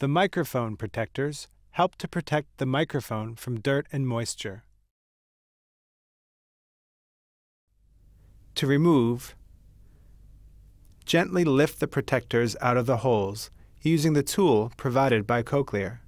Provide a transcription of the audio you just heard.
The microphone protectors help to protect the microphone from dirt and moisture. To remove, gently lift the protectors out of the holes using the tool provided by Cochlear.